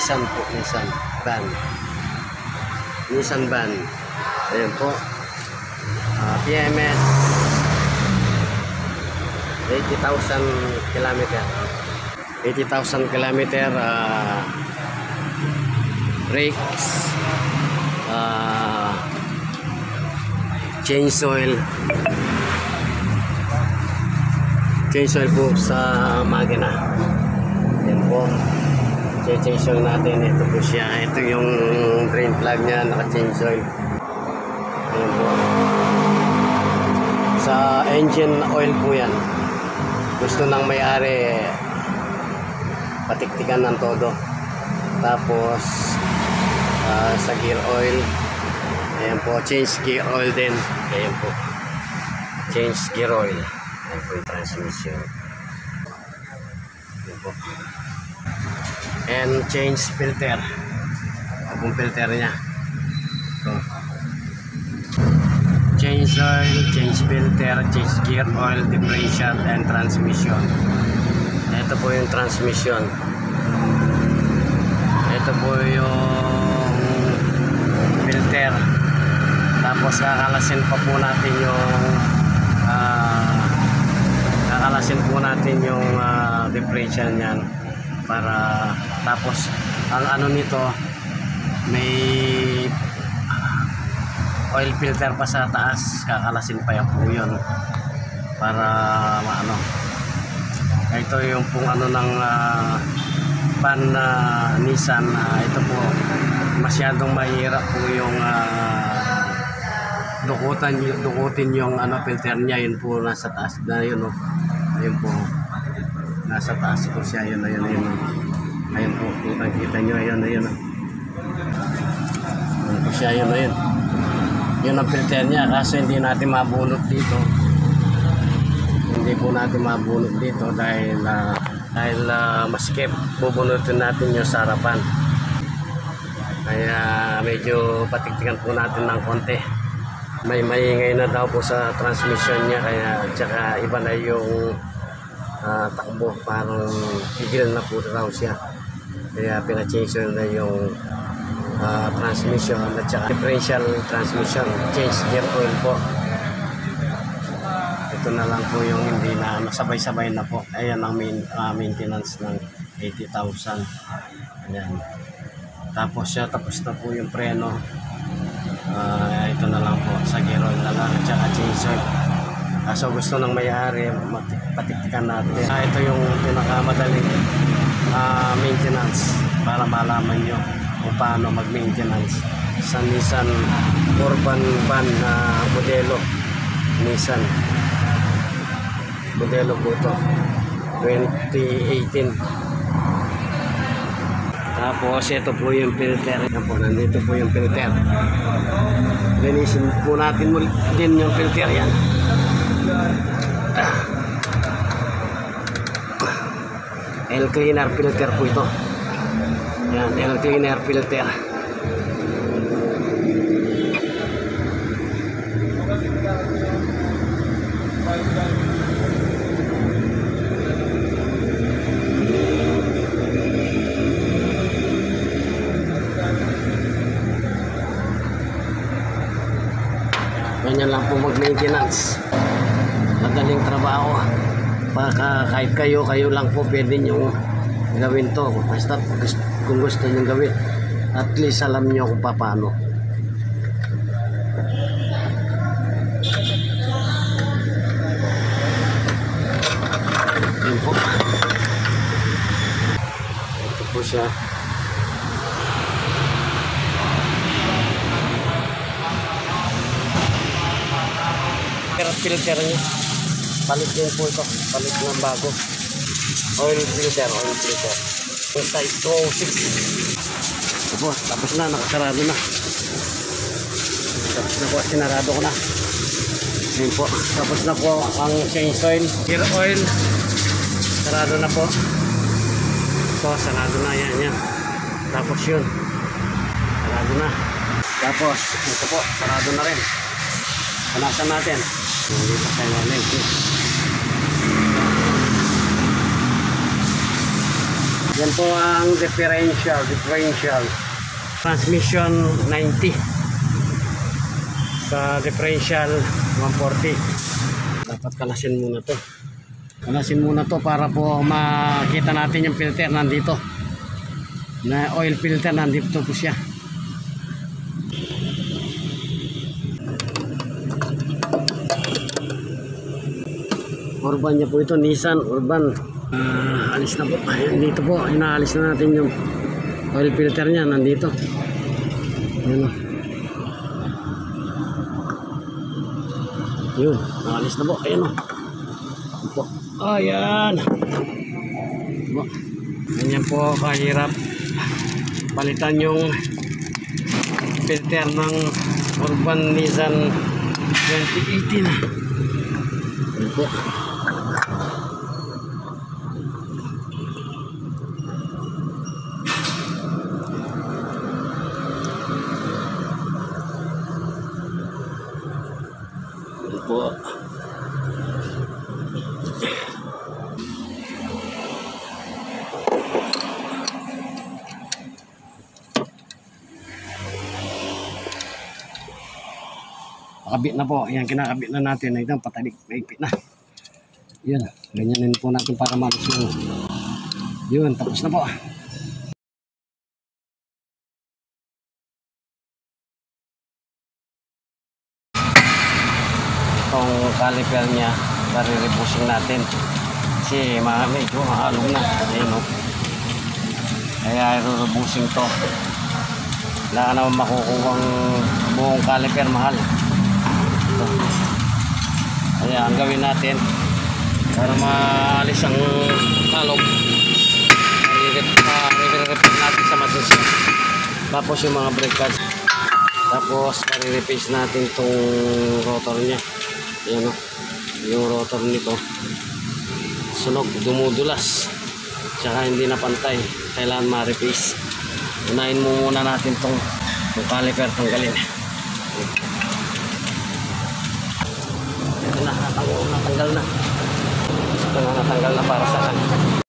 Nissan po, Nissan van. Nissan van. Ayan po. Ah, PMS 80,000 kilometer. 80,000 kilometer ah, brakes ah, change oil change oil po sa makina yan po change oil natin. Ito po siya. Ito yung drain plug niya. Naka change oil. Yan po. Sa engine oil po yan. Gusto ng may-ari patiktikan ng todo. Tapos ah, sa gear oil. Ayan po. Change gear oil din. Ayan po. Change gear oil. Ayan po yung transmission. Ayan po and change filter. Yung filter niya. Ito. Change oil change filter change gear oil differential and transmission. Ito po yung transmission. Ito po yung filter. Tapos kakalasin pa po natin yung ah, kakalasin po natin yung ah, differential niyan para tapos ang ano nito may oil filter pa sa taas kakalasin pa yan po yun para maano. Ito yung pong ano ng ah, van na Nissan. Ah, ito po masyadong mahirap po yung ah, dukutan dukutin yung ano filter niya. Yun po nasa taas na yun oh. ayun po nasa taas po siya. Yun ayun ayun. Ayun po kitang kita nyo. Ayun ayun. Ayun po siya yun ayun. Yun ang filter niya. Kaso hindi natin mabunot dito. Hindi po natin mabunot dito dahil ah, dahil uh, maskip bubunutin natin yung sa harapan kaya medyo patiktikan po natin ng konti. May maingay na daw po sa transmission niya. Kaya tsaka iba na yung ah, takbo parang tigil na po raw siya. Kaya pinachange na yung ah, transmission at saka differential transmission. Change gear oil po. Ito na lang po yung hindi na ano, sabay-sabay na po. Ayan ang main, ah, maintenance ng 80,000 ayan. Tapos siya tapos na po yung preno. Ah, ito na lang po. Sa gear oil na lang at saka change oil kaso gusto ng may-ari patiktikan natin. Ah, ito yung pinakamadaling ah, maintenance para malaman nyo kung paano mag-maintenance sa Nissan Urban Van na modelo. Nissan. Modelo po ito. 2018 tapos ito po yung filter. Yan po nandito po yung filter. Linisin po natin din yung filter yan L cleaner filter po ito. Yan L cleaner filter. Ganyan lang po mag-maintenance madaling trabaho baka kahit kayo kayo lang po pwede nyo gawin to. Basta kung gusto nyo gawin at least alam nyo kung paano. Yun po. Ito po siya. Pero filter niya. Palit din po ito. Palit ng bago. Oil filter, oil filter. Yung size 206. Opo, tapos na, nakasarado na. Tapos na po, sinarado ko na. Yun po. Tapos na po ang change oil. Gear oil. Sarado na po. Ito, sarado na. Yan, yan. Tapos yun. Sarado na. Tapos, ito po, sarado na rin. Panasan natin. Hindi pa tayo ulit. Yan po ang differential, differential. Transmission 90. Sa differential 140. Dapat kalasin muna to. Kalasin muna to para po makita natin yung filter nandito. Na oil filter nandito po siya. Urban niya po ito, Nissan Urban. Ah, alis na po. Ayan, dito po. Inaalis na natin yung oil filter niya. Nandito. O. Yun. Naalis na po. Ayan o. Po. Ayan. Po. Ganyan po kahirap palitan yung filter ng Urban Nissan 2018. Ayan po. Po. Pakabit na po. Ayan, kinakabit na natin. Ito, patalik. Maigpit na. Yun. Ganyanin po natin para malis yung... Yun, tapos na po. Itong caliper niya, pare-repushing natin. Kasi mga medyo mahalong na. Ayun, no? Kaya i-repushing to. Wala ka naman makukuhang buong caliper mahal. Ito. Kaya ang gawin natin para maalis ang halog i-repair natin sa machine tapos yung mga brake pads tapos pare-replace natin itong rotor nya yan o. Yung rotor nito. Sunog dumudulas. Tsaka hindi na pantay kailangan ma-replace. Unahin mo muna natin tong, tong caliper tanggalin. Ito na natanggal, natanggal na. Ito na natanggal na para sa akin